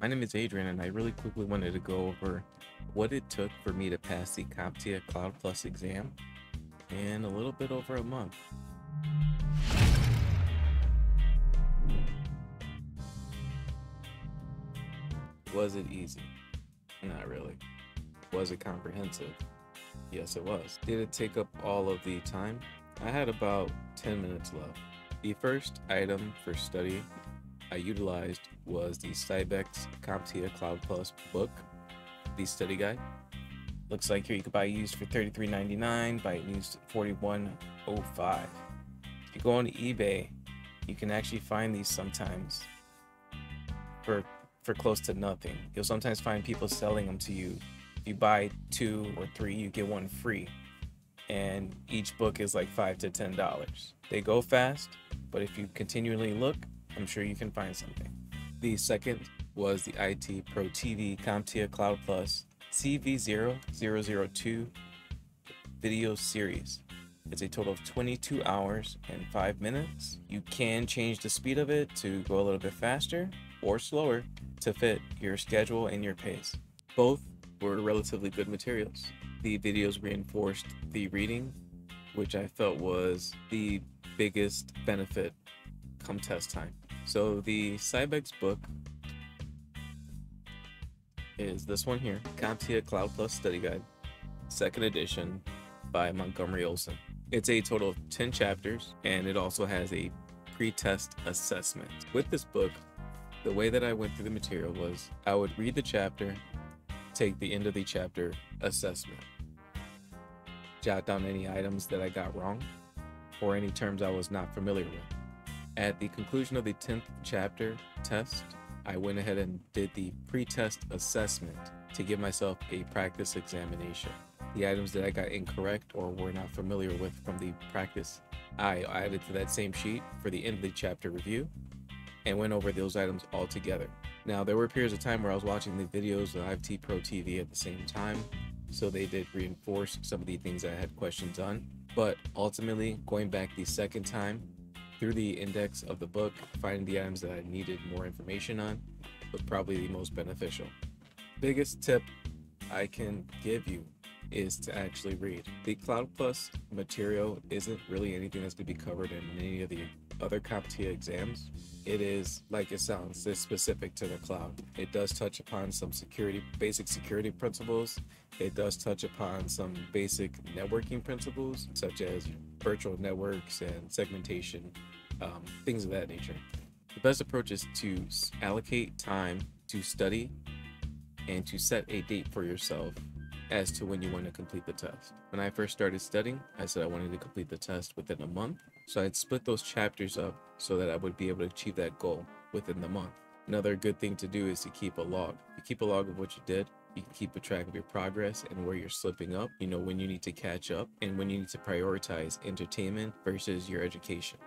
My name is Adrian, and I really quickly wanted to go over what it took for me to pass the CompTIA Cloud Plus exam in a little bit over a month. Was it easy? Not really. Was it comprehensive? Yes, it was. Did it take up all of the time? I had about 10 minutes left. The first item for study I utilized was the Sybex CompTIA Cloud Plus book, the study guide. Looks like here you could buy used for $33.99, buy it used $41.05. If you go on eBay, you can actually find these sometimes for for close to nothing. You'll sometimes find people selling them to you. If you buy two or three, you get one free. And each book is like five to ten dollars. They go fast, but if you continually look, I'm sure you can find something. The second was the IT Pro TV CompTIA Cloud Plus CV0002 video series. It's a total of 22 hours and 5 minutes. You can change the speed of it to go a little bit faster or slower to fit your schedule and your pace. Both were relatively good materials. The videos reinforced the reading, which I felt was the biggest benefit come test time. So the Sybex book is this one here, CompTIA Cloud Plus Study Guide, second edition by Montgomery Olson. It's a total of 10 chapters and it also has a pre-test assessment. With this book, the way that I went through the material was I would read the chapter, take the end of the chapter assessment, jot down any items that I got wrong or any terms I was not familiar with. At the conclusion of the 10th chapter test, I went ahead and did the pre-test assessment to give myself a practice examination. The items that I got incorrect or were not familiar with from the practice, I added to that same sheet for the end of the chapter review and went over those items all together. Now, there were periods of time where I was watching the videos of IT Pro TV at the same time, so they did reinforce some of the things I had questions on. But ultimately, going back the second time, through the index of the book, finding the items that I needed more information on was probably the most beneficial. Biggest tip I can give you is to actually read. The Cloud Plus material isn't really anything that's going to be covered in any of the other CompTIA exams. It is, like it sounds, it's specific to the cloud. It does touch upon some security, basic security principles. It does touch upon some basic networking principles, such as virtual networks and segmentation, um, things of that nature. The best approach is to allocate time to study and to set a date for yourself as to when you want to complete the test. When I first started studying, I said I wanted to complete the test within a month. So I'd split those chapters up so that I would be able to achieve that goal within the month. Another good thing to do is to keep a log. You keep a log of what you did, you can keep a track of your progress and where you're slipping up, you know, when you need to catch up and when you need to prioritize entertainment versus your education.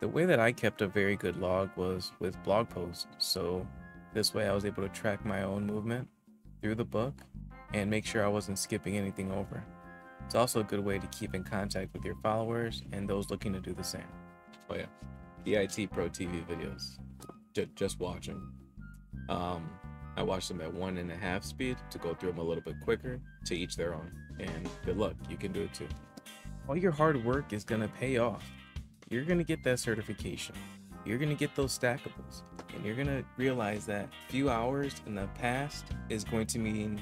The way that I kept a very good log was with blog posts. So this way I was able to track my own movement through the book and make sure I wasn't skipping anything over. It's also a good way to keep in contact with your followers and those looking to do the same. Oh yeah, the IT Pro TV videos, J just watch them. Um, I watch them at one and a half speed to go through them a little bit quicker to each their own. And good luck, you can do it too. All your hard work is gonna pay off. You're gonna get that certification. You're gonna get those stackables. And you're gonna realize that few hours in the past is going to mean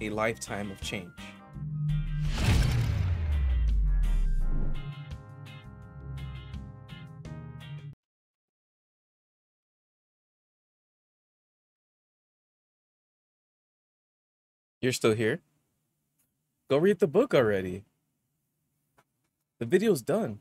a lifetime of change. You're still here? Go read the book already. The video's done.